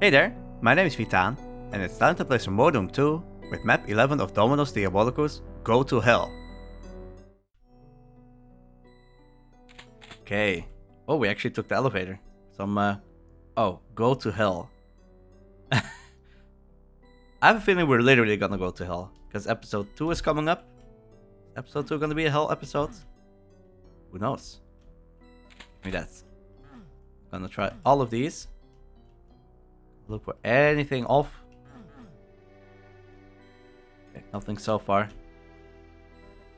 Hey there, my name is Vytaan, and it's time to play some more Doom 2 with map 11 of Dominus Diabolicus, Go to Hell. Okay. Oh, we actually took the elevator. Some, uh... Oh, go to hell. I have a feeling we're literally gonna go to hell. Because episode 2 is coming up. Episode 2 gonna be a hell episode? Who knows? Give me that. Gonna try all of these. Look for anything off. Okay, nothing so far.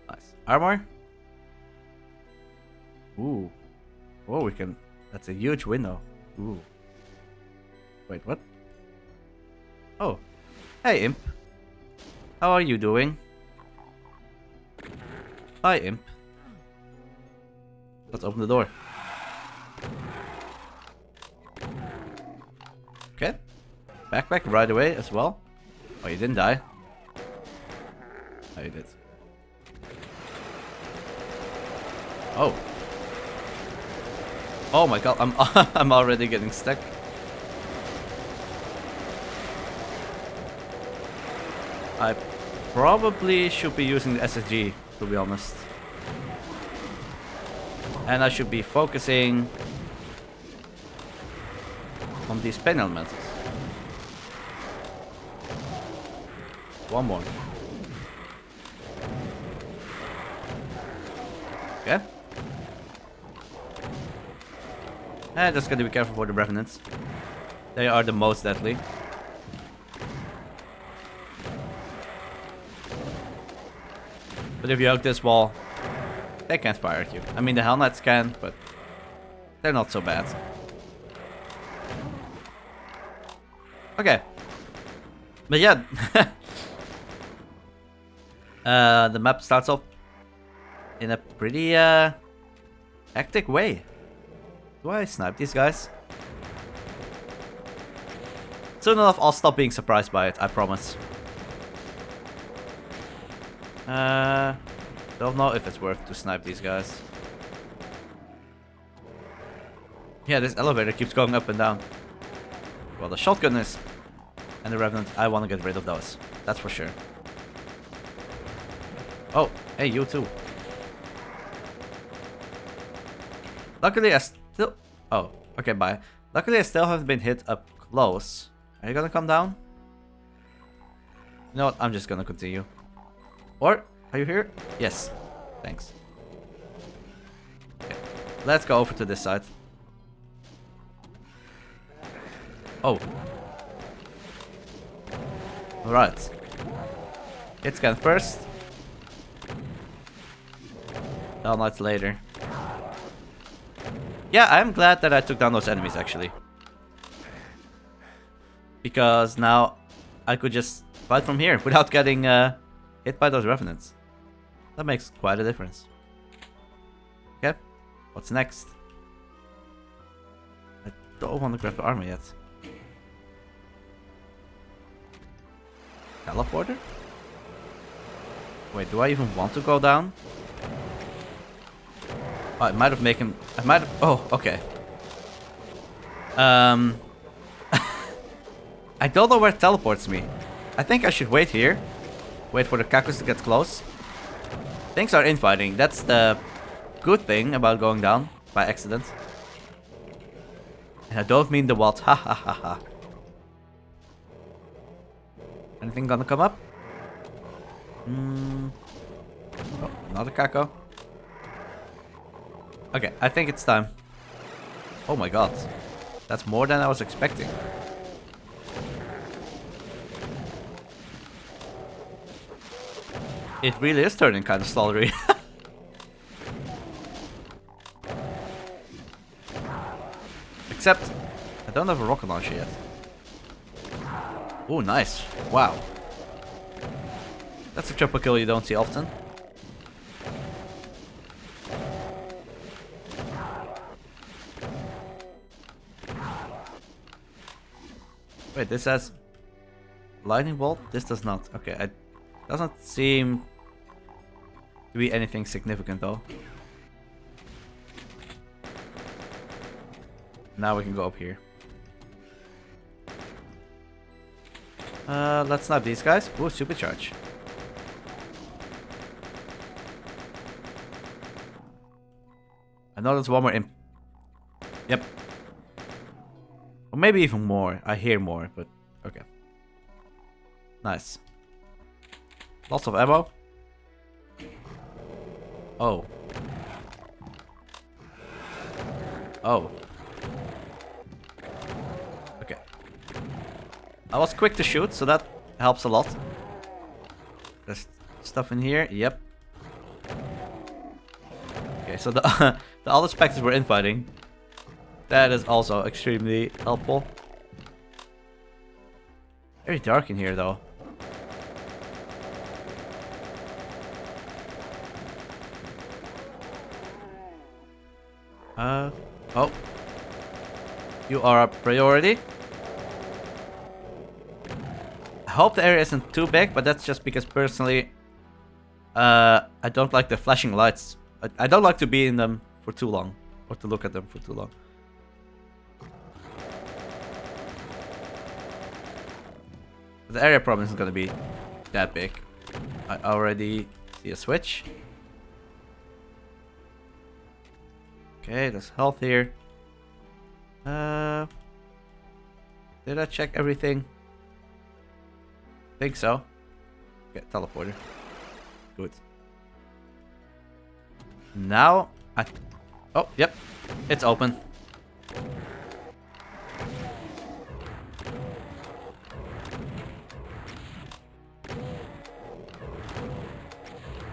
Nice. Armor. Ooh. Whoa, we can... That's a huge window. Ooh. Wait, what? Oh. Hey, Imp. How are you doing? Hi, Imp. Let's open the door. Okay. Backpack right away as well. Oh, you didn't die. Oh, you did. Oh. Oh my god, I'm I'm already getting stuck. I probably should be using the SSG, to be honest. And I should be focusing on these elementals. One more. Okay. And eh, just gotta be careful for the revenants. They are the most deadly. But if you hug this wall, they can't fire at you. I mean, the Hell Knights can, but they're not so bad. Okay. But yeah. uh, the map starts off in a pretty uh, hectic way. Do I snipe these guys? Soon enough, I'll stop being surprised by it, I promise. Uh, don't know if it's worth to snipe these guys. Yeah, this elevator keeps going up and down. Well, the shotgun is... And the Revenant, I want to get rid of those. That's for sure. Oh, hey, you too. Luckily, I still... Oh, okay, bye. Luckily, I still haven't been hit up close. Are you gonna come down? You know what? I'm just gonna continue. Or, are you here? Yes. Thanks. Okay. Let's go over to this side. Oh. Alright. Hit scan first. Hell Knights later. Yeah, I'm glad that I took down those enemies actually. Because now I could just fight from here without getting uh, hit by those revenants. That makes quite a difference. Okay, what's next? I don't want to grab the armor yet. Teleporter? Wait, do I even want to go down? Oh, I might have made him... I might have... Oh, okay. Um... I don't know where it teleports me. I think I should wait here. Wait for the cactus to get close. Things are infighting. That's the good thing about going down by accident. And I don't mean the what. Ha ha ha ha. Anything gonna come up? Hmm. Oh, another Caco. Okay, I think it's time. Oh my god. That's more than I was expecting. It really is turning kind of stollery. Except, I don't have a rocket launcher yet. Oh, nice. Wow. That's a triple kill you don't see often. Wait, this has lightning bolt? This does not. Okay, it doesn't seem to be anything significant though. Now we can go up here. Uh, let's snipe these guys. Ooh, supercharge. I know there's one more in. Yep. Or maybe even more. I hear more, but okay. Nice. Lots of ammo. Oh. Oh. Okay. I was quick to shoot, so that helps a lot. There's stuff in here. Yep. Okay, so the the other specters were infighting. That is also extremely helpful. Very dark in here though. Uh, oh. You are a priority. I hope the area isn't too big, but that's just because personally, uh, I don't like the flashing lights. I, I don't like to be in them for too long, or to look at them for too long. The area problem isn't gonna be that big. I already see a switch. Okay, there's health here. Uh, did I check everything? Think so. Okay, teleporter. Good. Now, I... Oh, yep. It's open.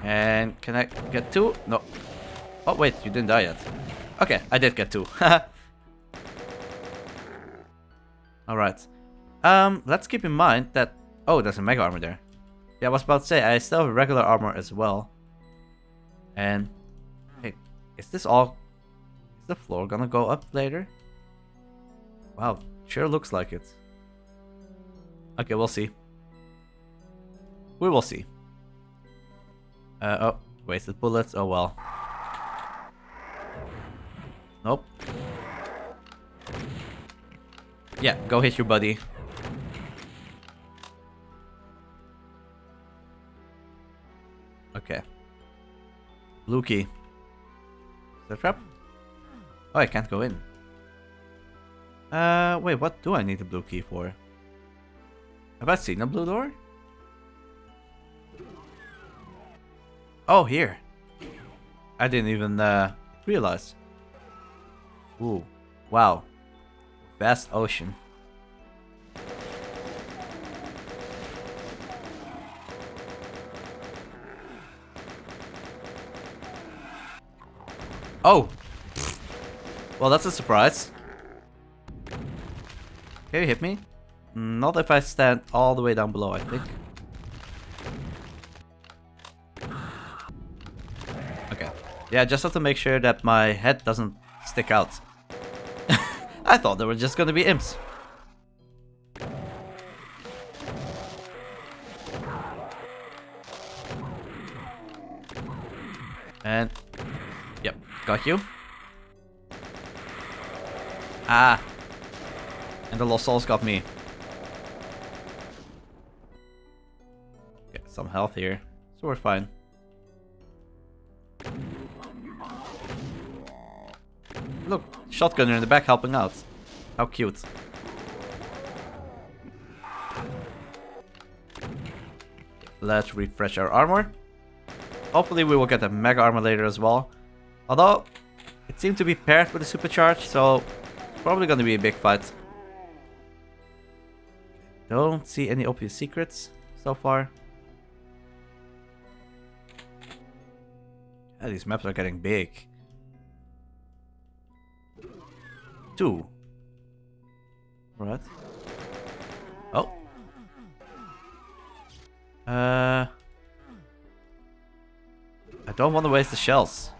And can I get two? No. Oh, wait, you didn't die yet. Okay, I did get two. Alright. Um, let's keep in mind that... Oh, there's a mega armor there. Yeah, I was about to say, I still have regular armor as well. And... Hey, is this all... Is the floor gonna go up later? Wow, sure looks like it. Okay, we'll see. We will see. Uh, oh, wasted bullets, oh well. Nope. Yeah, go hit your buddy. Okay. Blue key. Is that trap? Oh, I can't go in. Uh, wait, what do I need the blue key for? Have I seen a blue door? Oh, here. I didn't even uh, realize. Ooh, wow. Vast ocean. Oh! Well, that's a surprise. Can you hit me? Not if I stand all the way down below, I think. Yeah, just have to make sure that my head doesn't stick out. I thought they were just gonna be imps. And... Yep, got you. Ah. And the Lost Souls got me. Get some health here. So we're fine. Shotgunner in the back helping out. How cute. Let's refresh our armor. Hopefully we will get a mega armor later as well. Although, it seemed to be paired with a supercharge, so probably gonna be a big fight. Don't see any obvious secrets so far. Yeah, these maps are getting big. Two. Right. Oh. Uh. I don't want to waste the shells.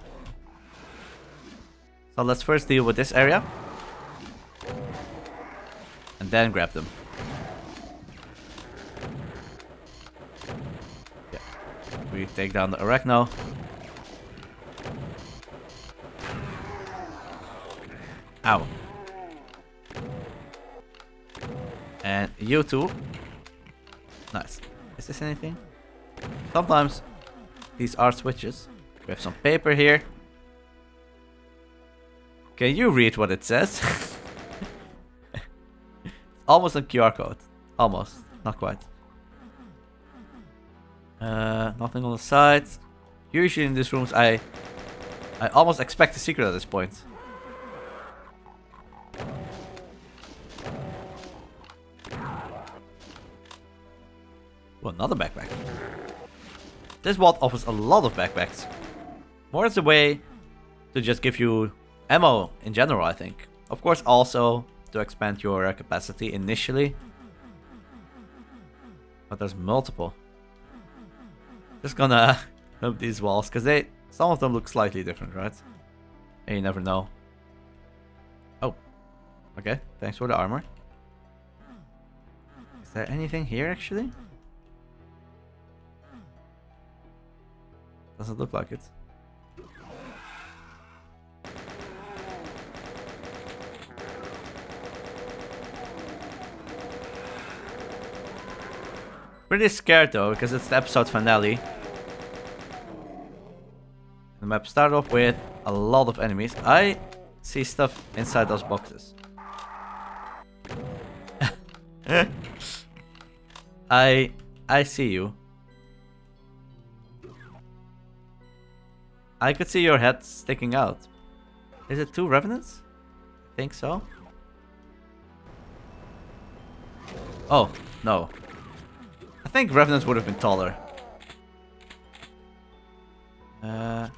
So let's first deal with this area. And then grab them. Yeah. We take down the Arachno. Ow. And you too. Nice. Is this anything? Sometimes these are switches. We have some paper here. Can you read what it says? Almost a QR code. Almost. Not quite. Uh, nothing on the sides. Usually in these rooms I I almost expect a secret at this point. Well, another backpack. This vault offers a lot of backpacks. More as a way to just give you ammo in general, I think. Of course, also to expand your capacity initially. But there's multiple. Just gonna move these walls, because they some of them look slightly different, right? And you never know. Oh. Okay, thanks for the armor. Is there anything here, actually? Doesn't look like it. Pretty scared though, because it's the episode finale. The map started off with a lot of enemies. I see stuff inside those boxes. I I see you. I could see your head sticking out. Is it two revenants? I think so. Oh, no. I think revenants would have been taller. Uh,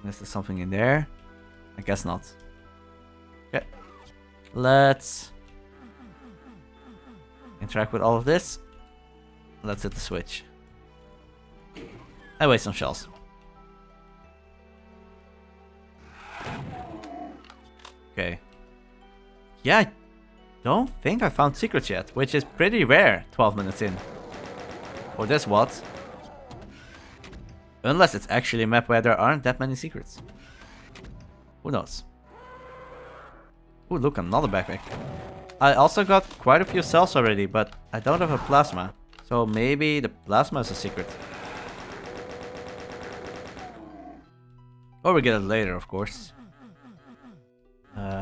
unless there's something in there. I guess not. Okay. Let's interact with all of this. Let's hit the switch. I waste some shells. Okay. Yeah, I don't think I found secrets yet, which is pretty rare 12 minutes in. Or this what? Unless it's actually a map where there aren't that many secrets. Who knows? Ooh, look, another backpack. I also got quite a few cells already, but I don't have a plasma. So maybe the plasma is a secret. Or we get it later, of course.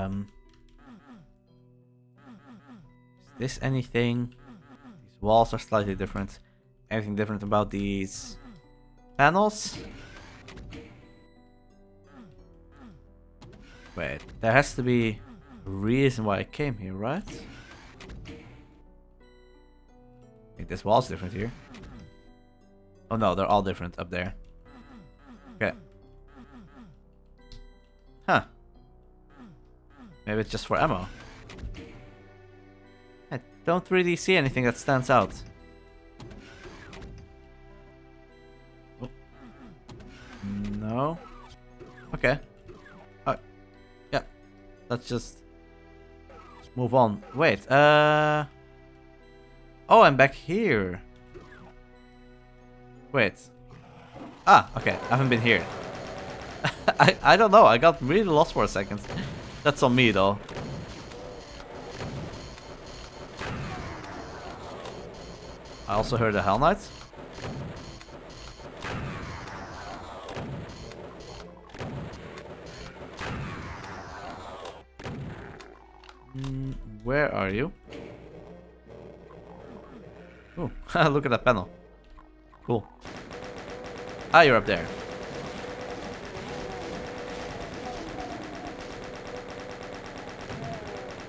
Um, is this anything? These walls are slightly different. Anything different about these panels? Wait, there has to be a reason why I came here, right? I think this wall's different here. Oh no, they're all different up there. Okay. Huh. Maybe it's just for ammo. I don't really see anything that stands out. Oh. No. Okay. Uh, yeah. Let's just move on. Wait, uh... Oh, I'm back here. Wait. Ah, okay. I haven't been here. I, I don't know. I got really lost for a second. That's on me, though. I also heard the Hell Knights. Mm, where are you? Oh, look at that panel. Cool. Ah, you're up there.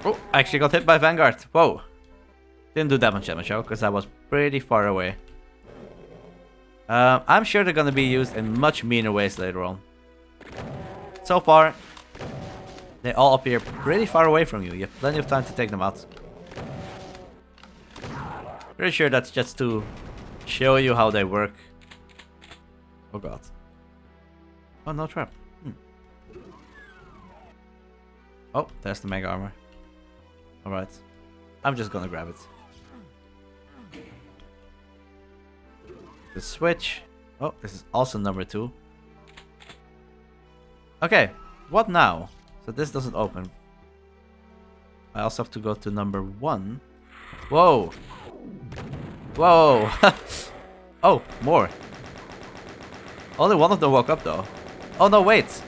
Oh, I actually got hit by Vanguard. Whoa. Didn't do that much damage though, because I was pretty far away. Uh, I'm sure they're gonna be used in much meaner ways later on. So far, they all appear pretty far away from you. You have plenty of time to take them out. Pretty sure that's just to show you how they work. Oh god. Oh, no trap. Hmm. Oh, there's the mega armor. Alright. I'm just gonna grab it. The switch. Oh, this is also number two. Okay, what now? So this doesn't open. I also have to go to number one. Whoa! Whoa! oh, more. Only one of them woke up though. Oh no, wait.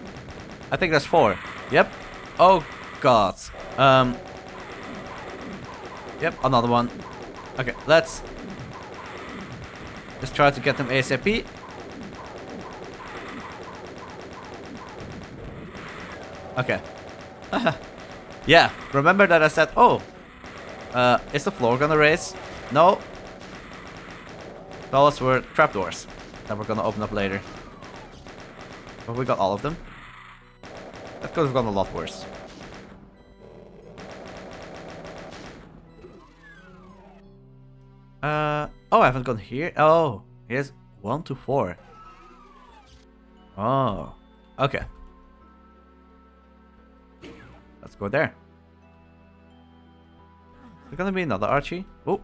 I think there's four. Yep. Oh god. Um. Yep, another one. Okay, let's just try to get them ASAP. Okay. yeah, remember that I said, oh, uh, is the floor gonna raise? No. Those were trapdoors that we're gonna open up later. But we got all of them. That could have gone a lot worse. Oh, I haven't gone here. Oh, here's one to four. Oh, okay. Let's go there. Is there gonna be another Archie? Oh,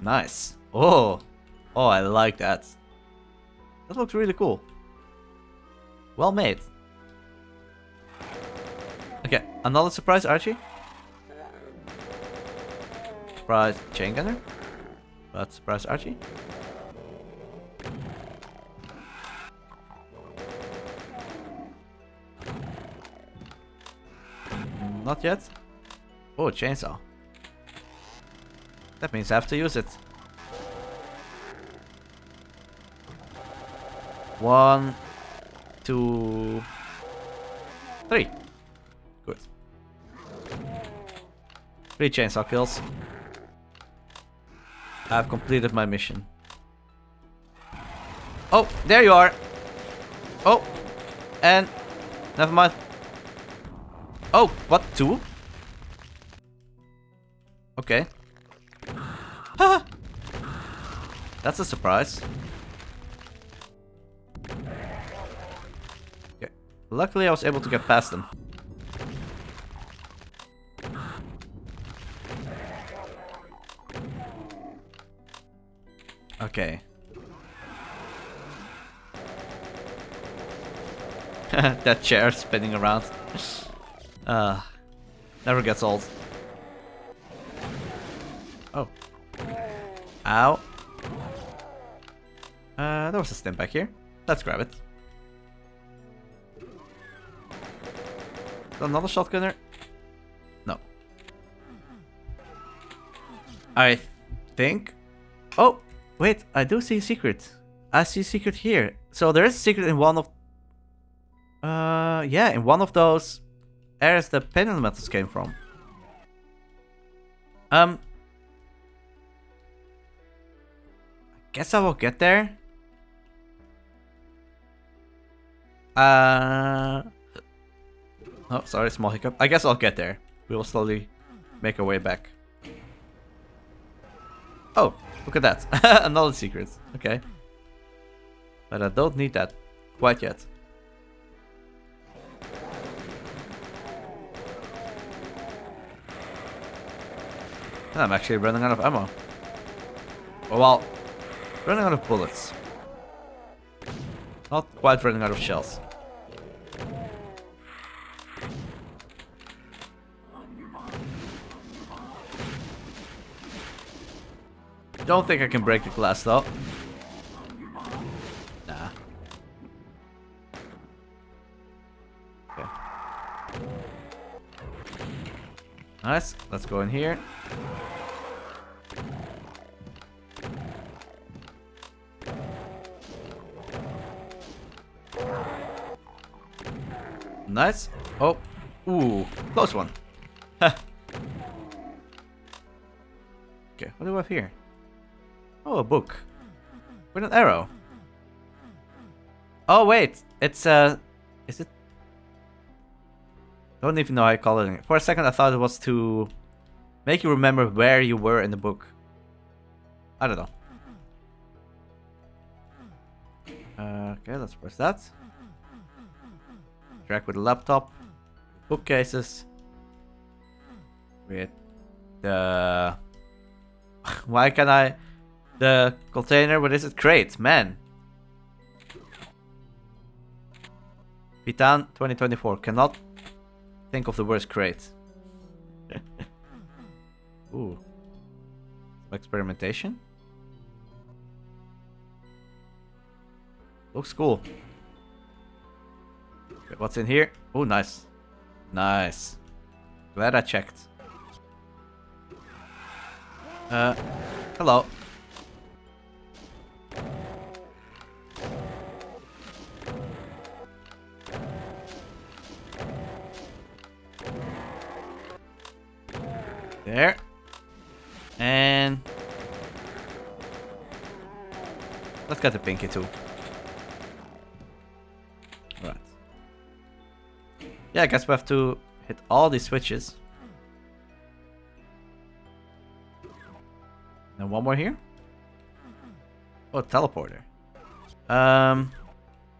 nice. Oh, oh, I like that. That looks really cool. Well made. Okay, another surprise Archie. Surprise chain gunner. But surprise Archie. Not yet. Oh, chainsaw. That means I have to use it. One, two, three. Good. Three chainsaw kills. I've completed my mission. Oh, there you are. Oh, and never mind. Oh, what? Two? Okay. Ah! That's a surprise. Luckily I was able to get past them. Okay. that chair spinning around. Uh, never gets old. Oh. Ow. Uh, there was a stim back here. Let's grab it. Another shotgunner? No. I think... Oh, wait, I do see a secret. I see a secret here. So there is a secret in one of... Uh, yeah, in one of those areas the pendulum metals came from. Um... I guess I will get there. Uh... Oh, sorry, small hiccup. I guess I'll get there. We will slowly make our way back. Oh, look at that. Another secret. Okay. But I don't need that quite yet. I'm actually running out of ammo. Oh, well, running out of bullets. Not quite running out of shells. Don't think I can break the glass though. Nah. Okay. Nice. Let's go in here. Nice. Oh. Ooh. Close one. okay, what do we have here? Oh, a book. With an arrow. Oh, wait. It's, uh... Is it... Don't even know how I call it. For a second I thought it was to... Make you remember where you were in the book. I don't know. Okay, let's press that. Track with a laptop. Bookcases. With the... Why can I the container. What is it? Crate, man. Vytaan 2024. Cannot think of the worst crate. Ooh. Experimentation? Looks cool. Okay, what's in here? Oh, nice. Nice. Glad I checked. Uh, hello. There. And... Let's get the pinky too. Right. Yeah, I guess we have to hit all these switches. And one more here. Oh, teleporter. Um,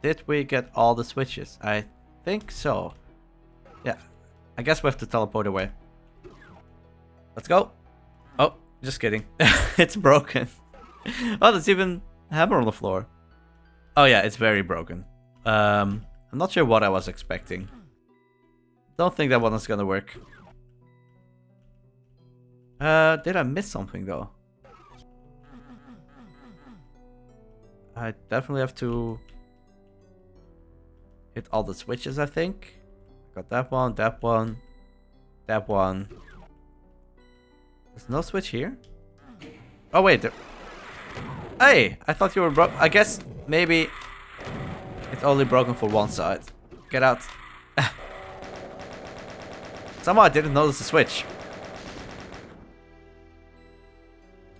did we get all the switches? I think so. Yeah, I guess we have to teleport away. Let's go. Oh, just kidding. it's broken. oh, there's even hammer on the floor. Oh yeah, it's very broken. Um, I'm not sure what I was expecting. Don't think that one is gonna work. Uh, did I miss something though? I definitely have to hit all the switches, I think. Got that one, that one, that one. There's no switch here? Oh, wait. There... Hey, I thought you were broke. I guess maybe it's only broken for one side. Get out. Somehow I didn't notice the switch.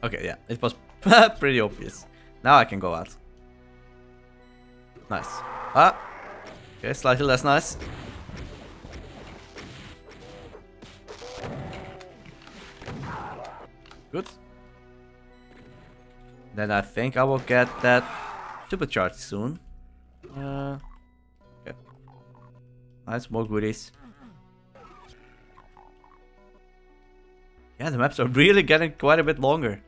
Okay, yeah, it was pretty obvious. Now I can go out. Nice. Ah. Okay, slightly less nice. Good. Then I think I will get that supercharged soon. Uh, okay. Nice, more goodies. Yeah, the maps are really getting quite a bit longer.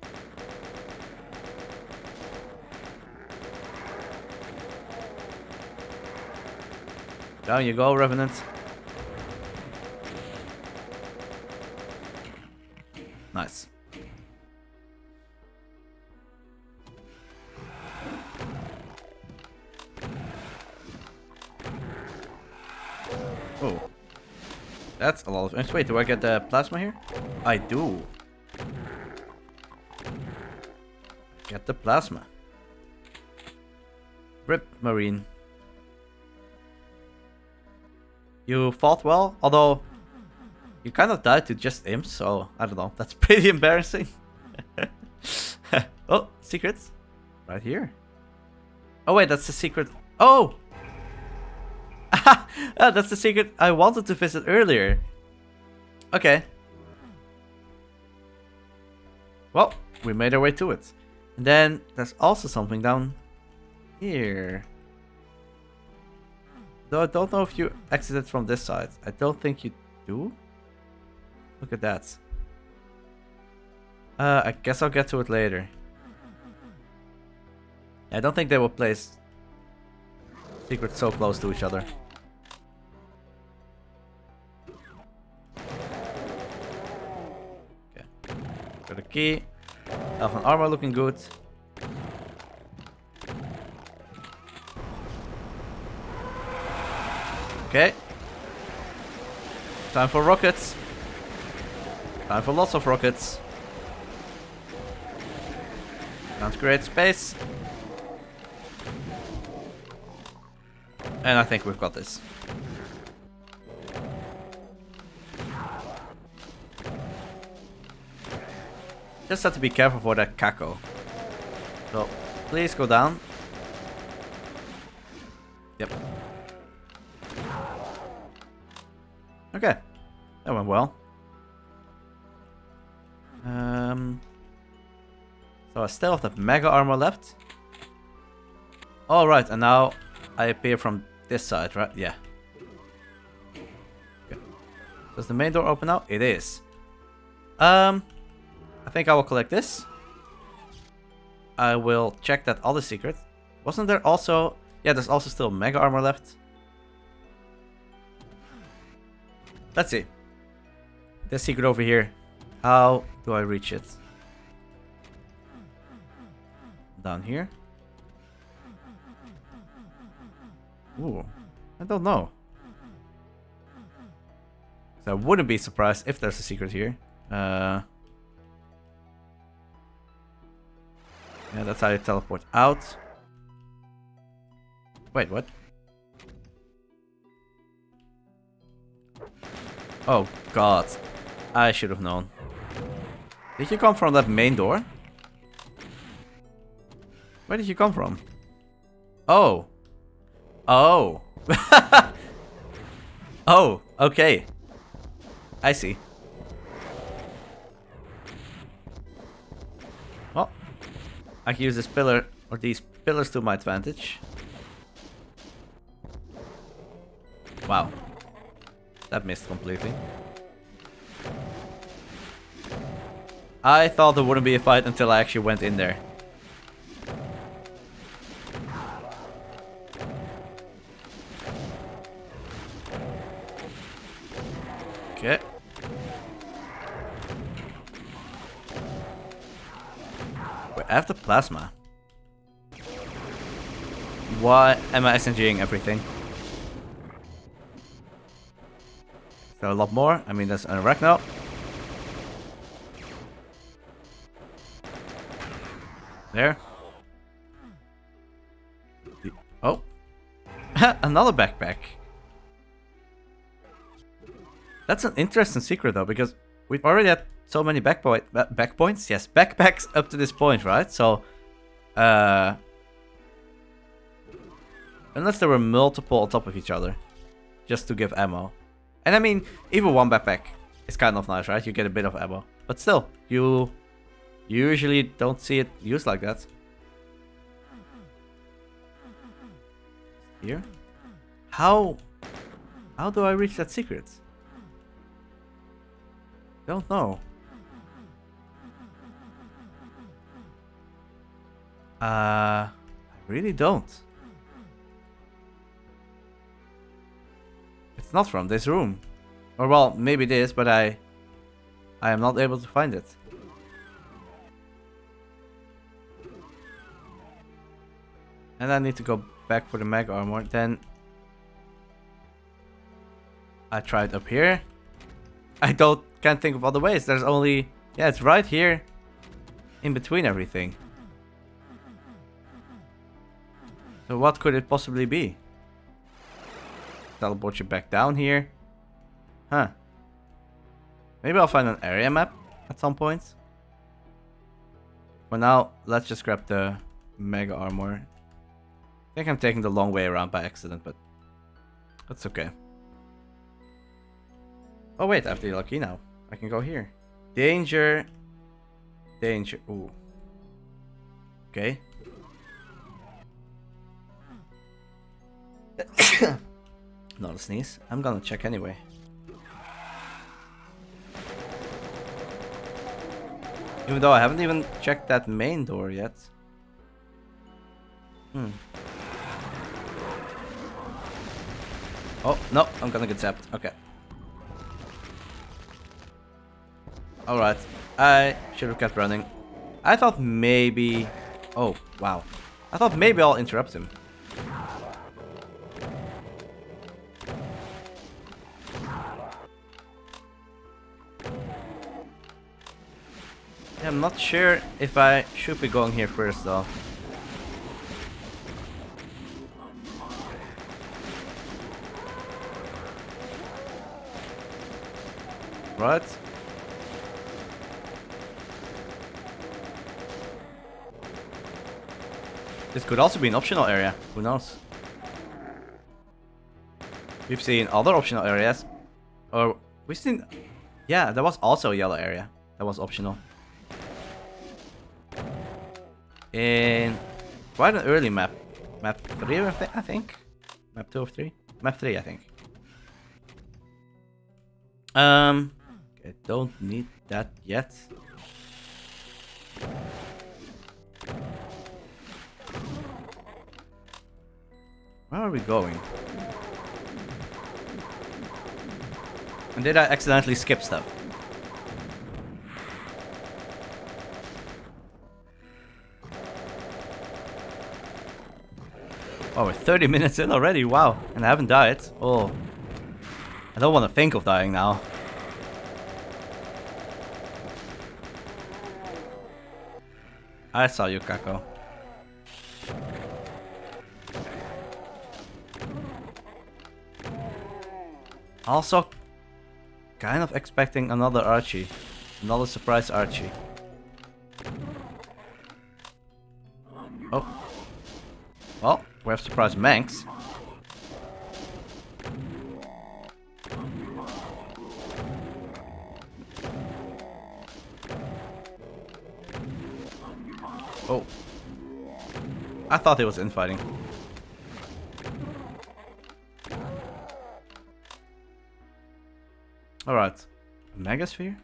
Down you go, Revenant. Nice. That's a lot of... Wait, do I get the plasma here? I do. Get the plasma. Rip Marine. You fought well, although you kind of died to just imps, so I don't know. That's pretty embarrassing. oh, secrets. Right here. Oh wait, that's the secret. Oh! ah, that's the secret I wanted to visit earlier. Okay. Well, we made our way to it. And then there's also something down here. Though I don't know if you exited from this side. I don't think you do. Look at that. Uh, I guess I'll get to it later. I don't think they will place secrets so close to each other. Got a key. Elven armor looking good. Okay. Time for rockets. Time for lots of rockets. Time to create space. And I think we've got this. Just have to be careful for that Caco. So, please go down. Yep. Okay. That went well. Um, so I still have the mega armor left. Alright, and now I appear from this side, right? Yeah. Does the main door open now? It is. Um, I think I will collect this. I will check that other secret. Wasn't there also... Yeah, there's also still mega armor left. Let's see. The secret over here. How do I reach it? Down here. Ooh, I don't know. So I wouldn't be surprised if there's a secret here. Uh, yeah, that's how you teleport out. Wait, what? Oh god. I should have known. Did you come from that main door? Where did you come from? Oh. Oh. oh, okay. I see. I can use this pillar or these pillars to my advantage. Wow. That missed completely. I thought there wouldn't be a fight until I actually went in there. Okay. I have the plasma. Why am I SSGing everything? There a lot more? I mean, there's an Arachno. There. Oh. Another backpack. That's an interesting secret though, because we've already had so many back, back points. Yes, backpacks up to this point, right? So, uh, unless there were multiple on top of each other, just to give ammo. And I mean, even one backpack is kind of nice, right? You get a bit of ammo, but still, you usually don't see it used like that. Here, how how do I reach that secret? Don't know. Uh, I really don't. It's not from this room. Or well, maybe it is, but I I am not able to find it. And I need to go back for the mag armor. Then I tried up here. I don't can't think of other ways. There's only yeah, it's right here in between everything. So what could it possibly be? Teleport you back down here. Huh. Maybe I'll find an area map at some point. For now, let's just grab the mega armor. I think I'm taking the long way around by accident, but that's okay. Oh wait, I have the lucky now. I can go here. Danger. Danger. Ooh. Okay. Not a sneeze. I'm gonna check anyway. Even though I haven't even checked that main door yet. Hmm. Oh, no, I'm gonna get zapped. Okay. Alright. I should have kept running. I thought maybe... Oh, wow. I thought maybe I'll interrupt him. Yeah, I'm not sure if I should be going here first though. Right? This could also be an optional area. Who knows? We've seen other optional areas. Or we've seen... Yeah, there was also a yellow area. That was optional. In quite an early map. Map 3, I think? Map 2 or 3? Map 3, I think. Um, I don't need that yet. Where are we going? And did I accidentally skip stuff? Oh, we're 30 minutes in already, wow. And I haven't died. Oh. I don't want to think of dying now. I saw you, Caco. Also, kind of expecting another Archie. Another surprise Archie. Oh. Well, we have surprise Mancs. Oh. I thought it was infighting. Alright. Megasphere?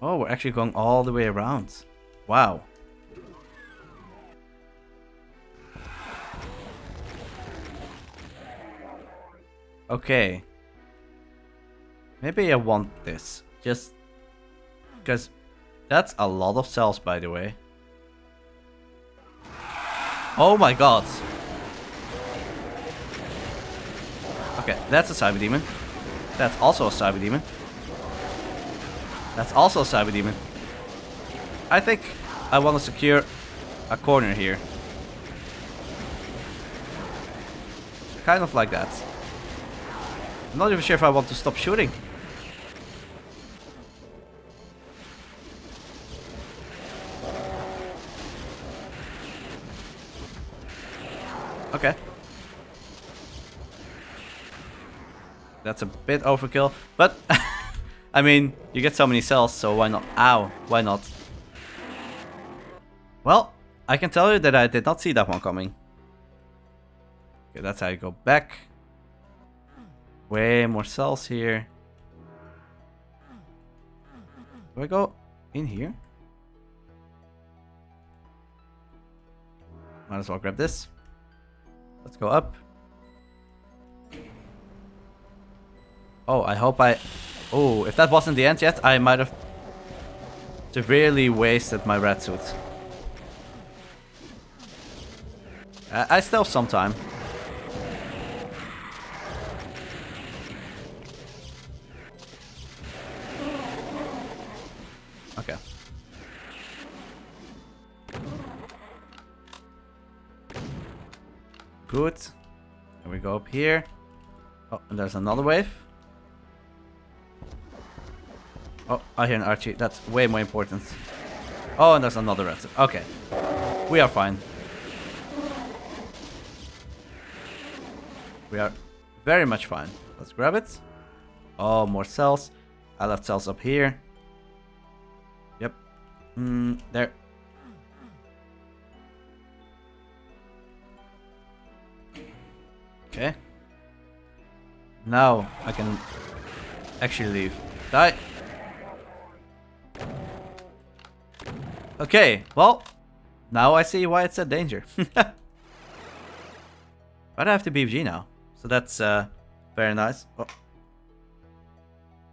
Oh, we're actually going all the way around. Wow. Okay. Maybe I want this. Just because that's a lot of cells, by the way. Oh my god. Okay, that's a Cyber Demon. That's also a Cyber Demon. That's also a Cyber Demon. I think I want to secure a corner here. Kind of like that. I'm not even sure if I want to stop shooting. Okay. That's a bit overkill, but I mean, you get so many cells, so why not? Ow, why not? Well, I can tell you that I did not see that one coming. Okay, that's how you go back. Way more cells here. Do I go in here? Might as well grab this. Let's go up. Oh, I hope I... Oh, if that wasn't the end yet, I might have severely wasted my red suit. I, I still have some time. Good. And we go up here. Oh, and there's another wave. Oh, I hear an Archie. That's way more important. Oh, and there's another red. Okay. We are fine. We are very much fine. Let's grab it. Oh, more cells. I left cells up here. Yep. Mm, there. Now I can actually leave. Die. Okay, well, now I see why it's a danger. but I have the BFG now, so that's uh, very nice. Oh.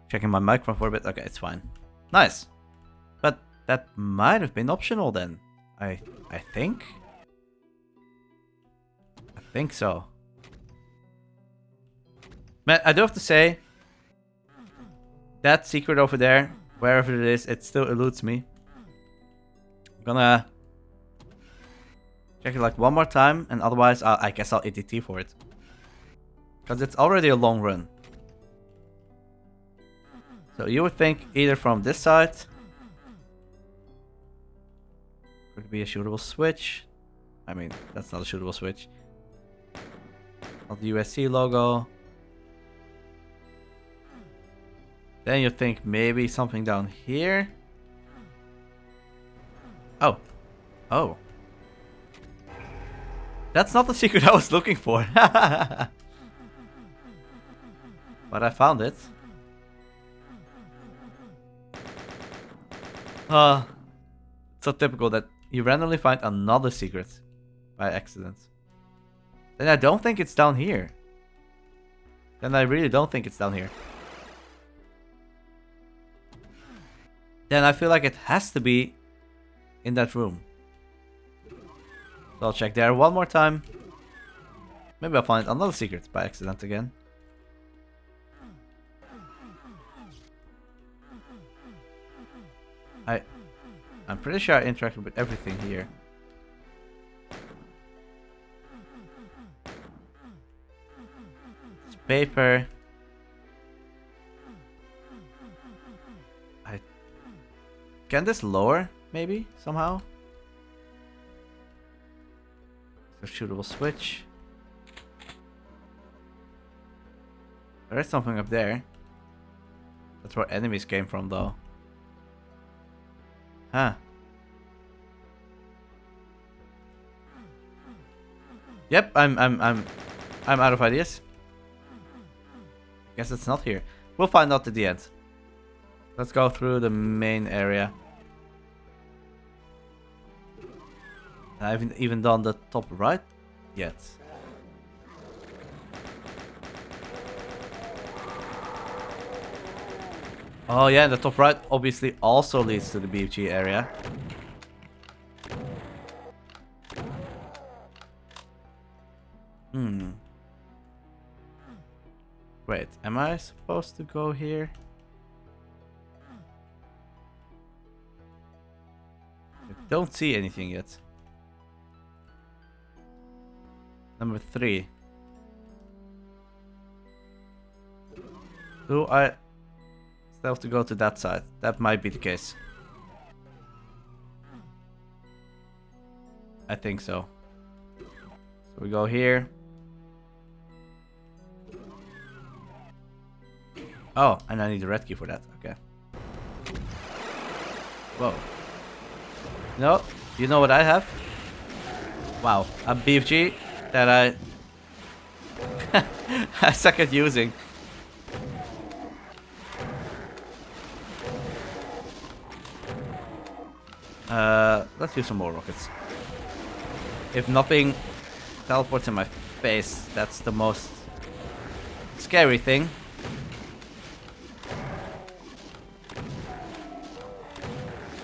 Checking my microphone for a bit. Okay, it's fine. Nice. But that might have been optional then. I I think. I think so. I do have to say, that secret over there, wherever it is, it still eludes me. I'm gonna check it like one more time, and otherwise I'll, I guess I'll ATT for it. Because it's already a long run. So you would think either from this side, could be a shootable switch. I mean, that's not a shootable switch. Not the UAC logo. Then you think maybe something down here. Oh. Oh. That's not the secret I was looking for. but I found it. Uh, so typical that you randomly find another secret by accident. Then I don't think it's down here. Then I really don't think it's down here. Then I feel like it has to be in that room. So I'll check there one more time. Maybe I'll find another secret by accident again. I... I'm pretty sure I interacted with everything here. It's paper. Can this lower, maybe, somehow? A shootable switch. There is something up there. That's where enemies came from, though. Huh. Yep, I'm I'm I'm I'm out of ideas. Guess it's not here. We'll find out at the end. Let's go through the main area. I haven't even done the top right yet. Oh yeah, the top right obviously also leads to the BFG area. Hmm. Wait, am I supposed to go here? Don't see anything yet. Number three. Do I still have to go to that side? That might be the case. I think so. So we go here. Oh, and I need a red key for that. Okay. Whoa. No, you know what I have? Wow, a BFG that I I suck at using. Uh, let's use some more rockets. If nothing teleports in my face, that's the most scary thing.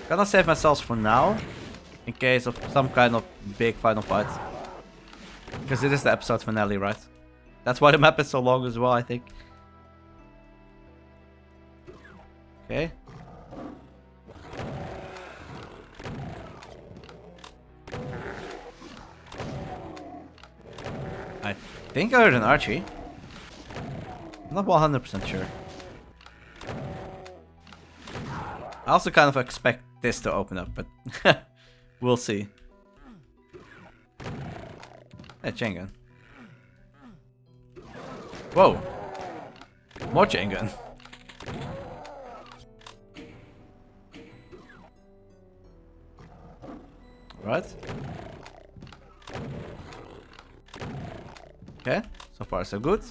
Gonna save myself for now, in case of some kind of big final fight. Because it is the episode finale, right? That's why the map is so long as well, I think. Okay. I think I heard an Archie. I'm not 100% sure. I also kind of expect this to open up, but we'll see. Hey, chain gun. Whoa. More chain gun. Right. Okay, so far so good.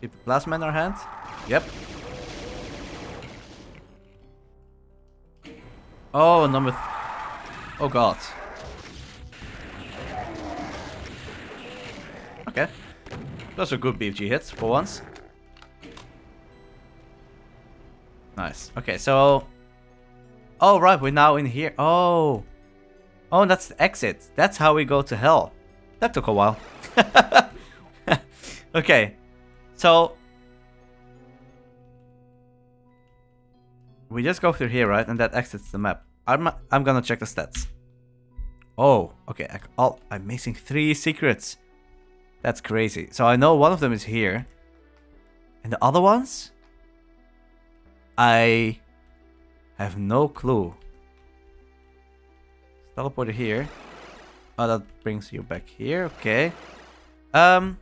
Keep plasma in our hand. Yep. Oh, number. oh god. Okay. Those are good BFG hits for once. Nice. Okay, so... Oh, right, we're now in here. Oh. Oh, that's the exit. That's how we go to hell. That took a while. okay. So... We just go through here, right? And that exits the map. I'm, I'm gonna check the stats. Oh, okay. I, I'm missing three secrets. That's crazy. So I know one of them is here. And the other ones? I have no clue. Teleporter here. Oh, that brings you back here. Okay. Um,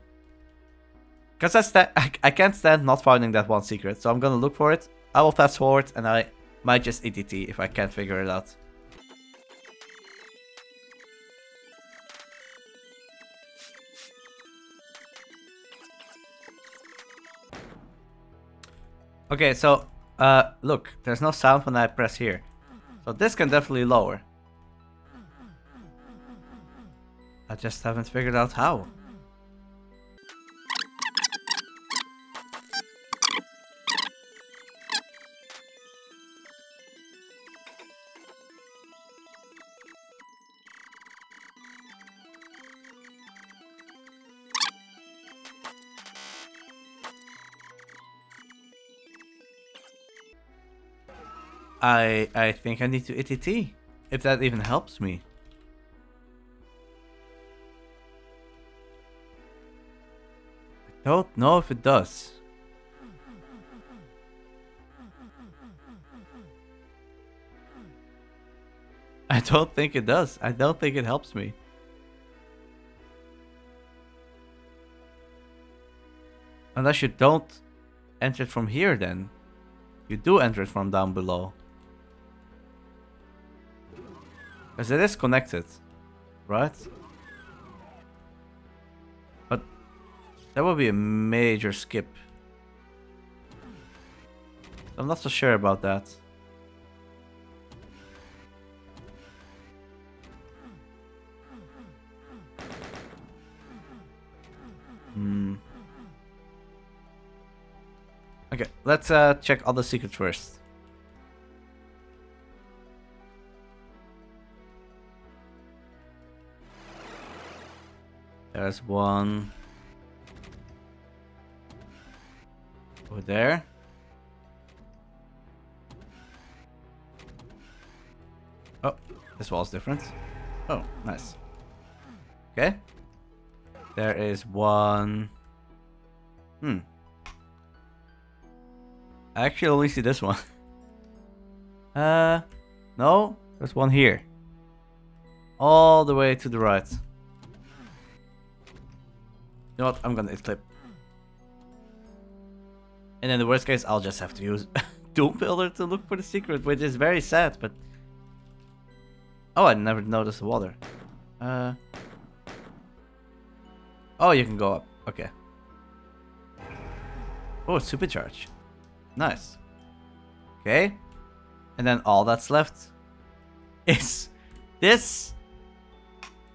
because I, I, I can't stand not finding that one secret, so I'm gonna look for it. I will fast forward, and I might just ETT if I can't figure it out. Okay, so, uh, look, there's no sound when I press here. So this can definitely lower. I just haven't figured out how. I I think I need to ETT. If that even helps me. I don't know if it does. I don't think it does. I don't think it helps me. Unless you don't enter it from here then. You do enter it from down below. Because it is connected, right? But that would be a major skip. I'm not so sure about that. Hmm. Okay, let's uh, check all the secrets first. There's one. Over there. Oh, this wall's different. Oh, nice. Okay. There is one... Hmm. I actually only see this one. uh, no, there's one here. All the way to the right. Know what? I'm gonna clip. And in the worst case, I'll just have to use Doom Builder to look for the secret, which is very sad, but... Oh, I never noticed the water. Uh... Oh, you can go up. Okay. Oh, supercharge. Nice. Okay. And then all that's left is this.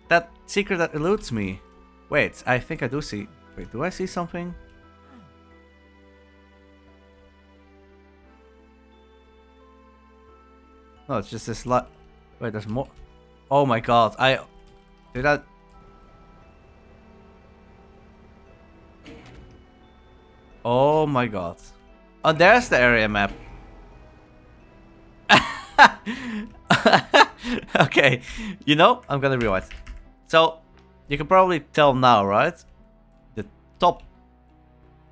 That secret that eludes me. Wait, I think I do see... Wait, do I see something? No, it's just this lot. Wait, there's more. Oh my god, I... Did that... Oh my god. Oh, there's the area map. okay, you know, I'm gonna rewind. So, you can probably tell now, right? The top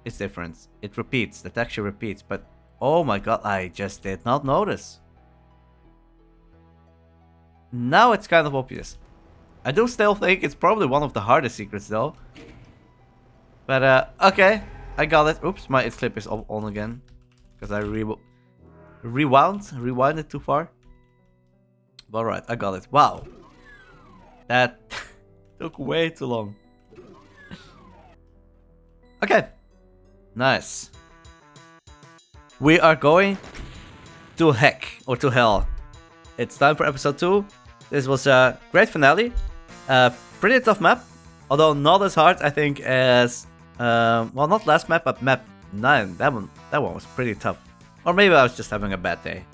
is different. It repeats, the texture repeats, but oh my god, I just did not notice. Now it's kind of obvious. I do still think it's probably one of the hardest secrets though. But uh, okay. I got it. Oops, my clip is on again. Because I re rewound, it too far. But alright, I got it. Wow. That took way too long. okay. Nice. We are going to heck, or to hell. It's time for episode 2. This was a great finale. A pretty tough map. Although not as hard, I think, as um, well, not last map, but map 9. That one, that one was pretty tough. Or maybe I was just having a bad day.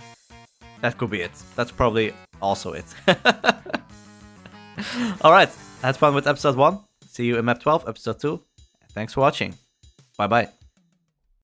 That could be it. That's probably also it. Alright, had fun with episode 1. See you in map 12, episode 2. Thanks for watching. Bye bye.